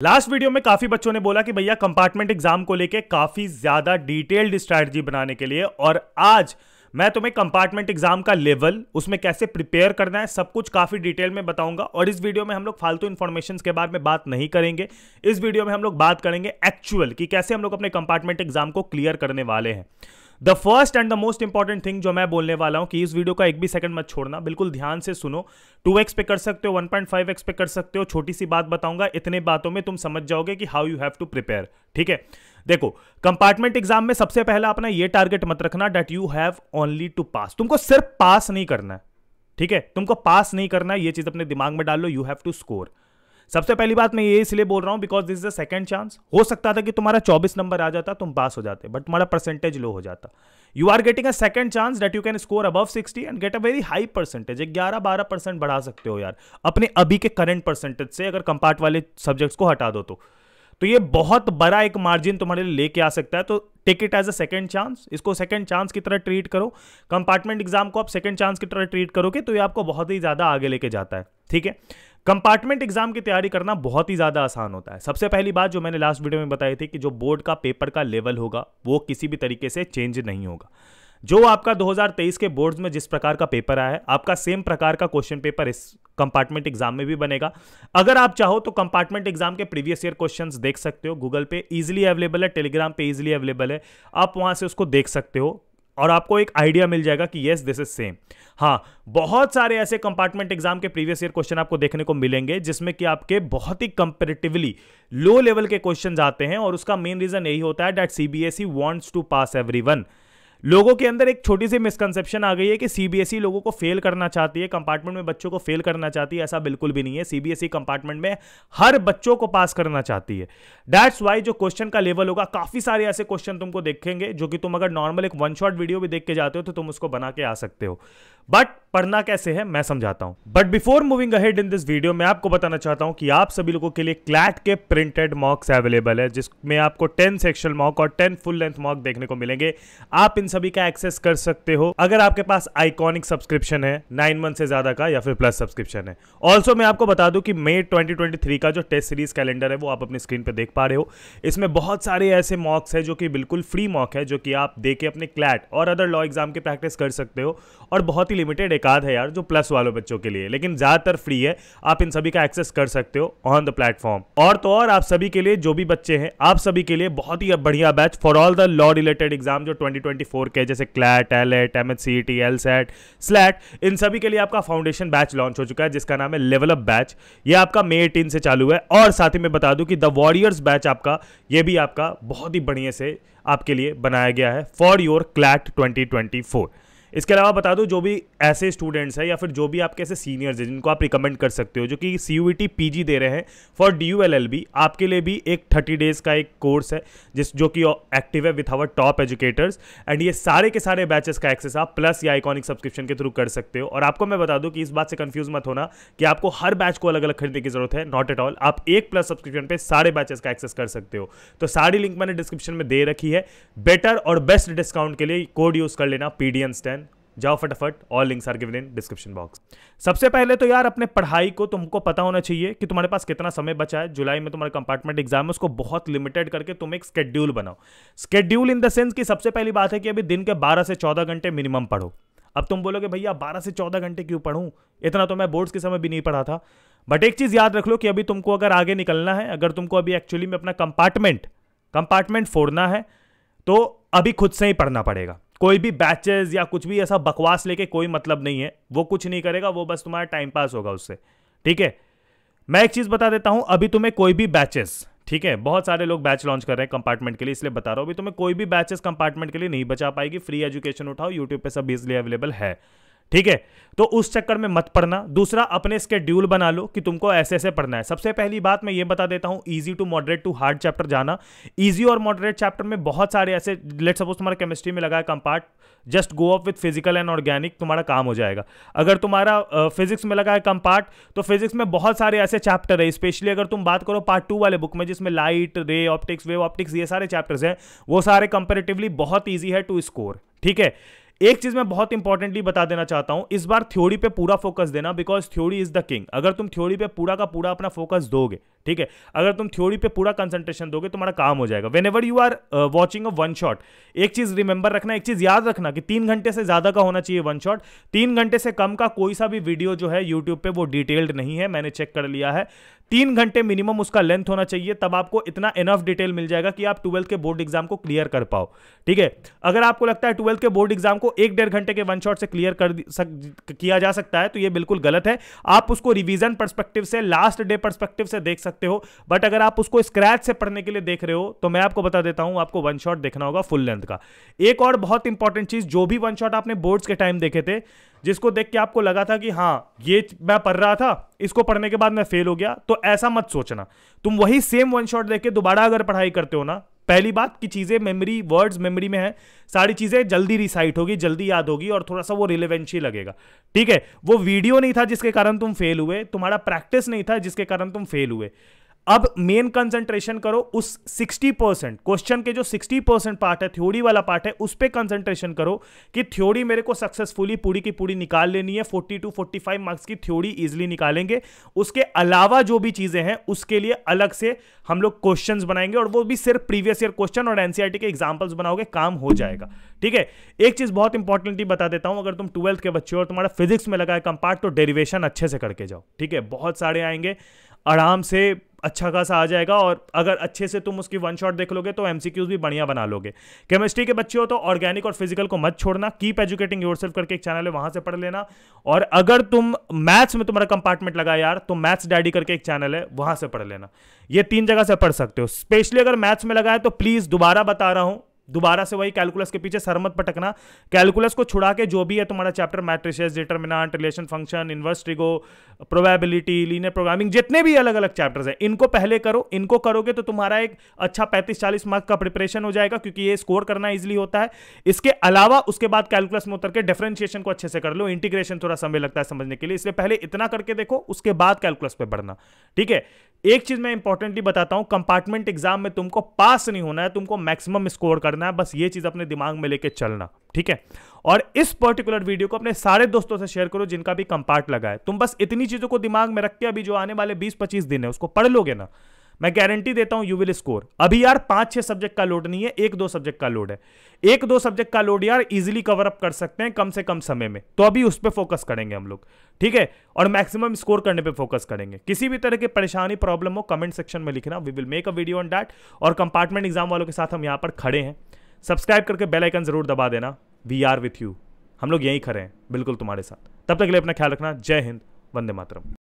Last video में काफ़ी बच्चों ने बोला कि भैया कंपार्टमेंट एग्ज़ाम को लेके काफ़ी ज़्यादा डिटेल्ड स्ट्रैटेजी बनाने के लिए और आज मैं तुम्हें कंपार्टमेंट एग्ज़ाम का लेवल उसमें कैसे प्रिपेयर करना है, सब कुछ काफ़ी डिटेल में बताऊँगा और इस वीडियो में हम लोग फालतू इन्फॉर्मेशन के बारे में बात नहीं करेंगे। इस वीडियो में हम लोग बात करेंगे एक्चुअल कि कैसे हम लोग अपने कंपार्टमेंट एग्ज़ाम को क्लियर करने वाले हैं। The first and the most important thing जो मैं बोलने वाला हूँ कि इस वीडियो का एक भी सेकंड मत छोड़ना। बिल्कुल ध्यान से सुनो। टू एक्स पे कर सकते हो वन पॉइंट फाइव एक्स पे कर सकते हो। छोटी सी बात बताऊँगा, इतने बातों में तुम समझ जाओगे कि how you have to prepare ठीक है? देखो कंपार्टमेंट एग्ज़ाम में सबसे पहला अपना ये टारगेट मत रखना that you have only to pass तुमको सिर्फ़ पास नहीं करना है। ठीक है? तुमको पास नहीं करना है, ये चीज़ अपने दिमाग में डाल लो यू हैव टू स्कोर सबसे पहली बात मैं ये इसलिए बोल रहा हूँ because this is a second chance हो सकता था कि तुम्हारा 24 नंबर आ जाता, तुम पास हो जाते बट तुम्हारा परसेंटेज लो हो जाता। You are getting a second chance that you can score above 60 and get a very high percentage ग्यारह बारह परसेंट बढ़ा सकते हो यार, अपने अभी के करंट परसेंटेज से अगर कंपार्ट वाले सब्जेक्ट्स को हटा दो तो। तो ये बहुत बड़ा एक मार्जिन तुम्हारे लिए लेके आ सकता है तो take it as a second chance इसको सेकंड चांस की तरह ट्रीट करो। कंपार्टमेंट एग्ज़ाम को आप सेकंड चांस की तरह ट्रीट करोगे तो ये आपको बहुत ही ज़्यादा आगे लेके जाता है। ठीक है? कंपार्टमेंट एग्ज़ाम की तैयारी करना बहुत ही ज़्यादा आसान होता है। सबसे पहली बात जो मैंने लास्ट वीडियो में बताई थी कि जो बोर्ड का पेपर का लेवल होगा, वो किसी भी तरीके से चेंज नहीं होगा। जो आपका 2023 के बोर्ड्स में जिस प्रकार का पेपर आया है, आपका सेम प्रकार का क्वेश्चन पेपर इस कंपार्टमेंट एग्ज़ाम में भी बनेगा। अगर आप चाहो तो कंपार्टमेंट एग्ज़ाम के प्रीवियस ईयर क्वेश्चंस देख सकते हो। गूगल पे इजीली अवेलेबल है, टेलीग्राम पे इजीली अवेलेबल है। आप वहाँ से उसको देख सकते हो। और आपको एक आइडिया मिल जाएगा कि येस दिस इज़ सेम हाँ बहुत सारे ऐसे कंपार्टमेंट एग्ज़ाम के प्रीवियस ईयर क्वेश्चन आपको देखने को मिलेंगे, जिसमें कि आपके बहुत ही कंपेरेटिवली लो लेवल के क्वेश्चन आते हैं और उसका मेन रीजन यही होता है that CBSE wants to pass everyone लोगों के अंदर एक छोटी सी मिसकंसेप्शन आ गई है कि सीबीएसई लोगों को फेल करना चाहती है कंपार्टमेंट में बच्चों को फेल करना चाहती है, ऐसा बिल्कुल भी नहीं है। सीबीएसई कंपार्टमेंट में हर बच्चों को पास करना चाहती है। डैट्स वाई जो क्वेश्चन का लेवल होगा, काफ़ी सारे ऐसे क्वेश्चन तुमको देखेंगे, जो कि तुम अगर नॉर्मल एक वन शॉट वीडियो भी देख के जाते हो तो तुम उसको बना के आ सकते हो। बट पढ़ना कैसे है, मैं समझाता हूँ। But before moving ahead in this video मैं आपको बताना चाहता हूँ कि आप सभी लोगों के लिए क्लैट के प्रिंटेड मॉक्स अवेलेबल है, जिसमें आपको 10 सेक्शनल मॉक और 10 फुल लेंथ मॉक देखने को मिलेंगे। आप इन सभी का एक्सेस कर सकते हो। अगर आपके पास आइकॉनिक सब्सक्रिप्शन है नाइन मंथ से ज़्यादा का या फिर प्लस सब्सक्रिप्शन है। ऑल्सो मैं आपको बता दूँ कि मे ट्वेंटी का जो टेस्ट सीरीज़ कैलेंडर है, वो आप अपनी स्क्रीन पर देख पा रहे हो। इसमें बहुत सारे ऐसे मॉक्स है जो कि बिल्कुल फ्री मॉक है, जो कि आप देके अपने क्लैट और अदर लॉ एग्ज़ाम की प्रैक्टिस कर सकते हो और बहुत ही लिमिटेड एक है यार, जो प्लस वालों बच्चों के लिए। लेकिन ज़्यादातर फ्री है, आप इन सभी का एक्सेस कर सकते हो ऑन द प्लेटफॉर्म और तो और, आप सभी के लिए जो भी बच्चे हैं, आप सभी के लिए बहुत ही बढ़िया batch for all the law related exam जो 2024 के, जैसे CLAT AILET M H C T LSAT SLAT इन सभी के लिए आपका फाउंडेशन बैच लॉन्च हो चुका है, जिसका नाम है लेवल अप बैच ये आपका मे एटीन से चालू है। और साथ ही मैं बता दूँ कि द वॉरियर्स बैच आपका, ये भी आपका बहुत ही बढ़िया से आपके लिए बनाया गया है फॉर योर क्लैट 2024 इसके अलावा बता दो, जो भी ऐसे स्टूडेंट्स हैं या फिर जो भी आपके ऐसे सीनियर्स हैं, जिनको आप रिकमेंड कर सकते हो, जो कि सी यू पीजी दे रहे हैं for D U L L B आपके लिए भी एक थर्टी डेज़ का एक कोर्स है, जिस, जो कि एक्टिव है with our top educators and ये सारे के सारे बैचेस का एक्सेस आप प्लस या आइकॉनिक सब्सक्रिप्शन के थ्रू कर सकते हो। और आपको मैं बता दूँ कि इस बात से कंफ्यूज मत होना कि आपको हर बैच को अलग अलग खरीदने की ज़रूरत है नॉट एट ऑल आप एक प्लस सब्सक्रिप्शन पे सारे बैचेस का एक्सेस कर सकते हो। तो सारी लिंक मैंने डिस्क्रिप्शन में दे रखी है। बेटर और बेस्ट डिस्काउंट के लिए कोड यूज़ कर लेना पीडीएन स्टैन जाओ फटाफट all links are given in description box सबसे पहले तो यार, अपने पढ़ाई को तुमको पता होना चाहिए कि तुम्हारे पास कितना समय बचा है। जुलाई में तुम्हारा कंपार्टमेंट एग्ज़ाम है, उसको बहुत लिमिटेड करके तुम एक स्केड्यूल बनाओ। स्केड्यूल इन द सेंस कि सबसे पहली बात है कि अभी दिन के बारह से चौदह घंटे मिनिमम पढ़ो। अब तुम बोलोगे, भैया, बारह से चौदह घंटे क्यों पढ़ूं? इतना तो मैं बोर्ड्स के समय भी नहीं पढ़ा था। बट एक चीज़ याद रख लो कि अभी तुमको अगर आगे निकलना है, अगर तुमको अभी एक्चुअली में अपना कंपार्टमेंट कंपार्टमेंट फोड़ना है तो अभी खुद से ही पढ़ना पड़ेगा। कोई भी बैचेस या कुछ भी ऐसा बकवास लेके कोई मतलब नहीं है। वो कुछ नहीं करेगा, वो बस तुम्हारा टाइम पास होगा उससे। ठीक है? मैं एक चीज़ बता देता हूँ, अभी तुम्हें कोई भी बैचेस ठीक है? बहुत सारे लोग बैच लॉन्च कर रहे हैं कंपार्टमेंट के लिए, इसलिए बता रहा हूँ। अभी तुम्हें कोई भी बैचेस कंपार्टमेंट के लिए नहीं बचा पाएगी। फ्री एजुकेशन उठाओ यूट्यूब पर सब इजिली अवेलेबल है। ठीक है? तो उस चक्कर में मत पढ़ना। दूसरा, अपने स्केड्यूल बना लो कि तुमको ऐसे ऐसे पढ़ना है। सबसे पहली बात मैं ये बता देता हूँ easy to moderate to hard chapter जाना। इजी और मॉडरेट चैप्टर में बहुत सारे ऐसे लेट सपोज़ तुम्हारा केमिस्ट्री में लगा है compart just go up with physical and organic तुम्हारा काम हो जाएगा। अगर तुम्हारा फिजिक्स में लगा है कंपार्ट तो फिजिक्स में बहुत सारे ऐसे चैप्टर है। स्पेशली अगर तुम बात करो पार्ट टू वाले बुक में, जिसमें light ray optics wave optics ये सारे चैप्टर्स हैं, वो सारे कंपेरेटिवली बहुत ईजी है टू स्कोर ठीक है? एक चीज़ मैं बहुत इंपॉर्टेंटली बता देना चाहता हूँ, इस बार थ्योरी पे पूरा फोकस देना because theory is the king अगर तुम थ्योरी पे पूरा का पूरा अपना फोकस दोगे, ठीक है? अगर तुम थ्योरी पे पूरा कंसंट्रेशन दोगे, तुम्हारा काम हो जाएगा। Whenever you are watching a one shot एक चीज़ रिमेंबर रखना, एक चीज़ याद रखना कि तीन घंटे से ज़्यादा का होना चाहिए वन शॉट तीन घंटे से कम का कोई सा भी वीडियो जो है यूट्यूब पे वो डिटेल्ड नहीं है, मैंने चेक कर लिया है। तीन घंटे मिनिमम उसका लेंथ होना चाहिए तब आपको इतना इनफ डिटेल मिल जाएगा कि आप ट्वेल्थ के बोर्ड एग्ज़ाम को क्लियर कर पाओ। ठीक है? अगर आपको लगता है ट्वेल्थ के बोर्ड एग्ज़ाम को एक डेढ़ घंटे के वन शॉट से क्लियर कर सक, किया जा सकता है तो ये बिल्कुल गलत है। आप उसको रिविजन परस्पेक्टिव से लास्ट डे परस्पेक्टिव से देख सकते हो बट अगर आप उसको स्क्रैच से पढ़ने के लिए देख रहे हो तो मैं आपको बता देता हूँ आपको वन शॉट देखना होगा फुल लेंथ का। एक और बहुत इंपॉर्टेंट चीज़ जो भी वन शॉट आपने बोर्ड्स के टाइम देखे थे जिसको देख के आपको लगा था कि हाँ ये मैं पढ़ रहा था, इसको पढ़ने के बाद मैं फेल हो गया तो ऐसा मत सोचना। तुम वही सेम वन शॉट देख के दोबारा अगर पढ़ाई करते हो ना, पहली बात की चीज़ें मेमोरी वर्ड्स मेमोरी में है, सारी चीज़ें जल्दी रिसाइट होगी, जल्दी याद होगी और थोड़ा सा वो रिलेवेंशी लगेगा। ठीक है, वो वीडियो नहीं था जिसके कारण तुम फेल हुए, तुम्हारा प्रैक्टिस नहीं था जिसके कारण तुम फेल हुए। अब मेन कंसंट्रेशन करो, उस 60 परसेंट क्वेश्चन के जो 60 परसेंट पार्ट है थ्योरी वाला पार्ट है, उस पर कंसंट्रेशन करो कि थ्योरी मेरे को सक्सेसफुली पूरी की पूरी निकाल लेनी है 40 टू 45 मार्क्स की थ्योरी इजिली निकालेंगे। उसके अलावा जो भी चीज़ें हैं, उसके लिए अलग से हम लोग क्वेश्चन बनाएँगे और वो भी सिर्फ़ प्रीवियस ईयर क्वेश्चन और एनसीआरटी के एग्जाम्पल्स बनाओगे, काम हो जाएगा। ठीक है? एक चीज़ बहुत इंपॉर्टेंट ही बता देता हूँ, अगर तुम ट्वेल्थ के बच्चे हो और तुम्हारा फिजिक्स में लगा है कंपार्ट तो डेरिवेशन अच्छे से करके जाओ। ठीक है? बहुत सारे आएँगे, आराम से अच्छा खासा आ जाएगा और अगर अच्छे से तुम उसकी वन शॉट देख लोगे तो एमसीक्यूज भी बढ़िया बना लोगे। केमिस्ट्री के बच्चे हो तो ऑर्गेनिक और फ़िज़िकल को मत छोड़ना। कीप एजुकेटिंग योर करके एक चैनल है, वहाँ से पढ़ लेना। और अगर तुम मैथ्स में तुम्हारा कंपार्टमेंट लगा यार तो मैथ्स डैडी करके एक चैनल है, वहाँ से पढ़ लेना। ये तीन जगह से पढ़ सकते हो। स्पेशली अगर मैथ्स में लगा है तो प्लीज़ दोबारा बता रहा हूँ दोबारा से वही कैलकुलस के पीछे सरमत पटकना कैलकुलस को छुड़ा के जो भी है तुम्हारा chapter matrices determinant relation function inverse trigo probability linear programming जितने भी अलग अलग चैप्टर्स हैं, इनको पहले करो। इनको करोगे तो तुम्हारा एक अच्छा पैंतीस चालीस मार्क का प्रिपरेशन हो जाएगा, क्योंकि ये स्कोर करना इजिली होता है। इसके अलावा उसके बाद कैलकुलस में उतर के डिफ्रेंशिएशन को अच्छे से कर लो। इंटीग्रेशन थोड़ा समय लगता है समझने के लिए। इसलिए पहले इतना करके देखो, उसके बाद कैलकुलस पे बढ़ना। ठीक है? एक चीज़ मैं इंपॉर्टेंटली बताता हूँ कंपार्टमेंट एग्ज़ाम में तुमको पास नहीं होना है, तुमको मैक्सिमम स्कोर करना है बस ये चीज़ अपने दिमाग में लेके चलना, ठीक है? और इस पर्टिकुलर वीडियो को अपने सारे दोस्तों से शेयर करो जिनका भी कंपार्ट लगा है। तुम बस इतनी चीज़ों को दिमाग में रख के अभी जो आने वाले 20-25 दिन है, उसको पढ़ लोगे ना। मैं गारंटी देता हूँ यू विल स्कोर अभी यार पाँच, छह सब्जेक्ट का लोड नहीं है, एक, दो सब्जेक्ट का लोड है. एक, दो सब्जेक्ट का लोड यार इजिली कवर अप कर सकते हैं कम से कम समय में. तो अभी उस पर फोकस करेंगे हम लोग. ठीक है? और मैक्सिमम स्कोर करने पे फोकस करेंगे. किसी भी तरह की परेशानी प्रॉब्लम हो कमेंट सेक्शन में लिखना. We will make a video on that और कंपार्टमेंट एग्ज़ाम वालों के साथ हम यहाँ पर खड़े हैं. सब्सक्राइब करके बेल आइकन ज़रूर दबा देना. वी आर विथ यू हम लोग यहीं खड़े हैं. बिल्कुल तुम्हारे साथ. तब तक के लिए अपना ख्याल रखना. जय हिंद. वंदे मातरम.